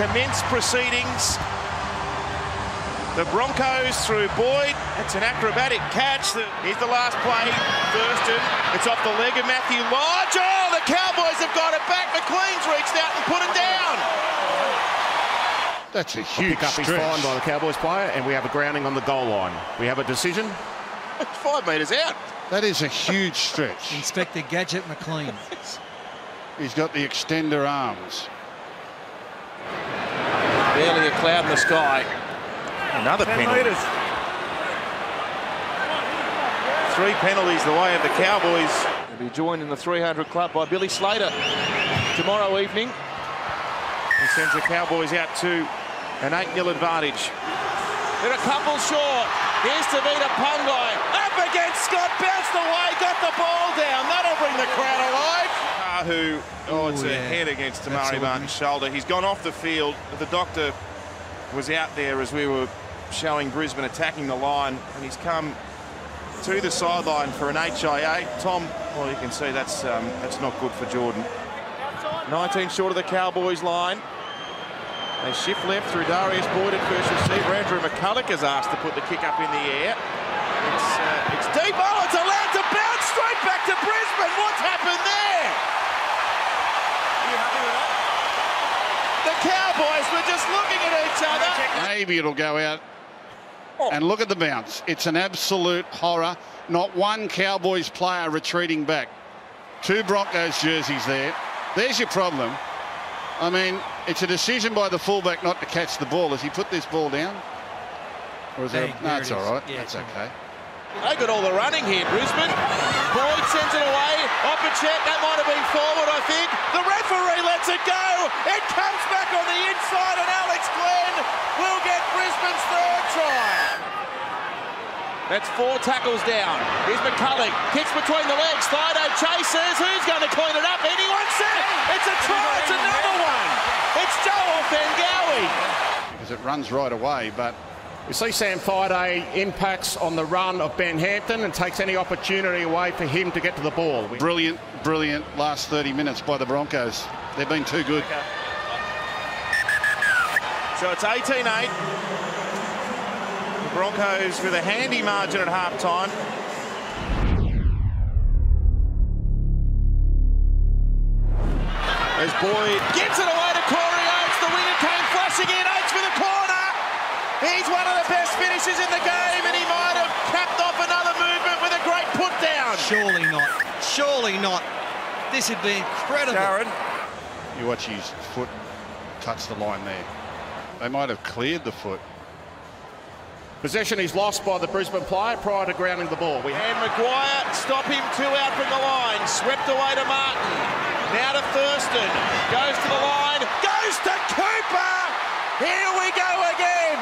commence proceedings. The Broncos through Boyd. It's an acrobatic catch. Here's the last play. Thurston. It's off the leg of Matthew Lodge. Oh, the Cowboys have got it back. McLean's reached out and put it down. That's a huge Pick up stretch. is fine by the Cowboys player, and we have a grounding on the goal line. We have a decision. It's five metres out. That is a huge stretch. Inspector Gadget McLean. He's got the extender arms. Barely a cloud in the sky. Another penalty. Three penalties the way of the Cowboys. They'll be joined in the 300 club by Billy Slater tomorrow evening. He sends the Cowboys out to an 8-0 advantage. They're a couple short. Here's Tevita Pangai. Up against Scott. Bounced away. Got the ball down. That'll bring the crowd alive. Kahu. Oh, it's Ooh, a yeah. head against Te Maire. Martin's shoulder. He's gone off the field. The doctor was out there as we were showing Brisbane attacking the line, and he's come to the sideline for an HIA. Tom, well, you can see that's um, that's not good for Jordan. 19 short of the Cowboys line. They shift left through Darius Boyd at first receiver. Andrew McCullough is asked to put the kick up in the air. It's, uh, it's deep. Oh, it's allowed to bounce straight back to Brisbane. What's happened there? The Cowboys were just Maybe it'll go out. Oh. And look at the bounce. It's an absolute horror. Not one Cowboys player retreating back. Two Broncos jerseys there. There's your problem. I mean, it's a decision by the fullback not to catch the ball. Has he put this ball down? Or is Hey, it? there No, it it's is. all right. Yeah, That's it's all okay. They got all the running here, Brisbane. Boyd sends it away. Opacek, that might have been forward, I think. The referee lets it go. It comes back on the inside, and Alex Glenn will get Brisbane's third try. That's four tackles down. Here's McCullough. Kicks between the legs. Fido chases. Who's going to clean it up? Anyone set? It's a try. It's another one. It's Joe Ofahengaue. Because it runs right away, but We see Sam Thaiday impacts on the run of Ben Hampton and takes any opportunity away for him to get to the ball. Brilliant, brilliant last 30 minutes by the Broncos. They've been too good. So it's 18-8. The Broncos with a handy margin at half-time. As Boyd gives it away to Corey Oates. The winger came flashing in. He's one of the best finishers in the game, and he might have capped off another movement with a great put down. Surely not. Surely not. This would be incredible. Darren. You watch his foot touch the line there. They might have cleared the foot. Possession is lost by the Brisbane player prior to grounding the ball. We And McGuire stop him two out from the line. Swept away to Martin. Now to Thurston. Goes to the line. Goes to Cooper. Here we go again.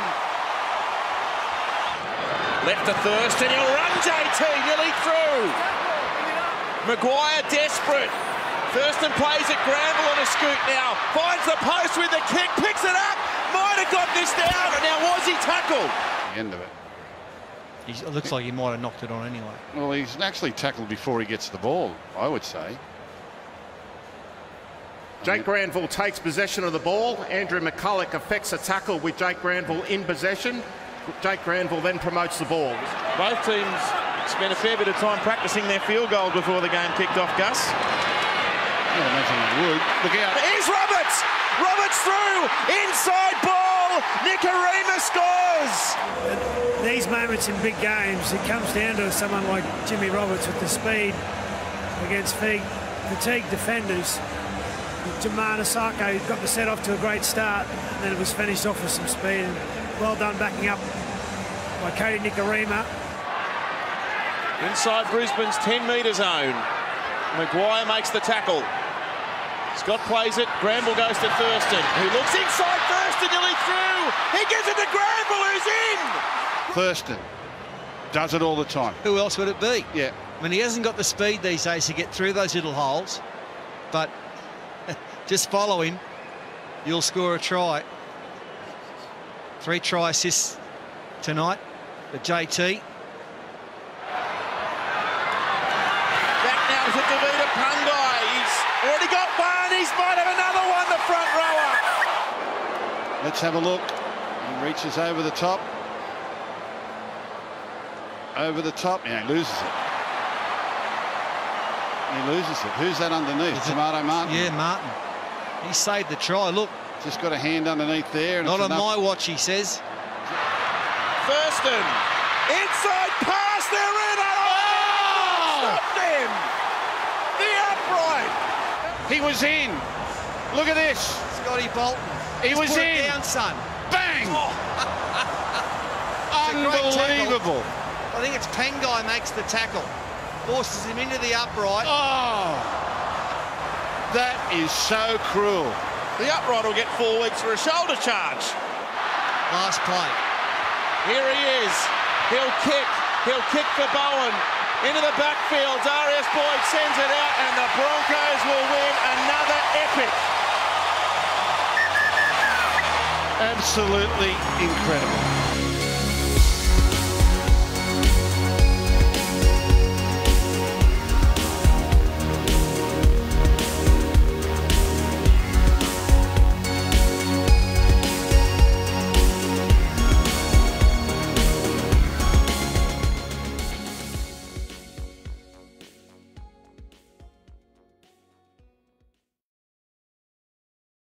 Left to Thurston. He'll run JT nearly through. McGuire desperate. Thurston plays it. Granville on a scoot now. Finds the post with the kick. Picks it up. Might have got this down. And now was he tackled? The end of it. He's, it looks like he might have knocked it on anyway. Well, he's actually tackled before he gets the ball, I would say. Jake Granville takes possession of the ball. Andrew McCullough effects a tackle with Jake Granville in possession. Jake Granville then promotes the ball. Both teams spent a fair bit of time practicing their field goal before the game kicked off, Gus. I imagine he would. Look out. Here's Roberts. Roberts through. Inside ball. Nikorima scores. these moments in big games, it comes down to someone like Jimmy Roberts with the speed against fatigue, fatigued defenders. Jamayne Isaako got the set off to a great start, and then it was finished off with some speed. Well done backing up by Kodi Nikorima. Inside Brisbane's 10 metre zone. McGuire makes the tackle. Scott plays it. Granville goes to Thurston, who looks inside Thurston nearly through. He gives it to Granville, who's in. Thurston does it all the time. Who else would it be? Yeah. I mean, he hasn't got the speed these days to get through those little holes, but just follow him, you'll score a try. Three try assists tonight for JT. Back now to Tevita Pangai. He's already got one. He's might have another one, the front rower. Let's have a look. He reaches over the top. Over the top. Yeah, he loses it. He loses it. Who's that underneath? Te Maire Martin? Yeah, Martin. He saved the try. Look, Just got a hand underneath there. And not on enough. my watch, he says. Thurston. Inside pass. They're in. Oh, oh! Stopped him. The upright. He was in. Look at this. Scotty Bolton. He Just was put it in. down, son. Bang! Oh. It's a great tackle. Unbelievable. I think it's Pangai makes the tackle. Forces him into the upright. Oh, that is so cruel. The upright will get four weeks for a shoulder charge. Last play. Here he is. He'll kick. He'll kick for Bowen. Into the backfield. Darius Boyd sends it out, and the Broncos will win another epic. Absolutely incredible.